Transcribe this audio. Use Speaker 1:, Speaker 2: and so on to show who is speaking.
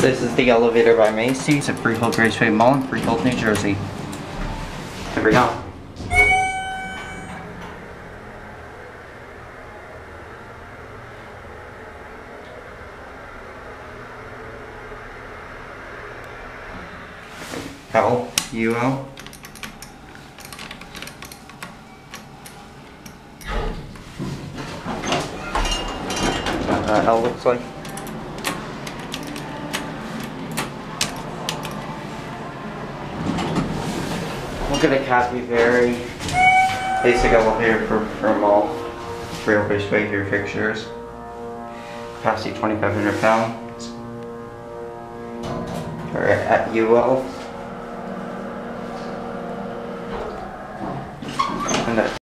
Speaker 1: This is the elevator by Macy's at Freehold Raceway Mall in Freehold, New Jersey. Here we go. L U L. Uh, L looks like. Look at a Capybara. Basic elevator for, for a mall. Railway way here fixtures. Capacity 2,500 pounds. Or at UL. And that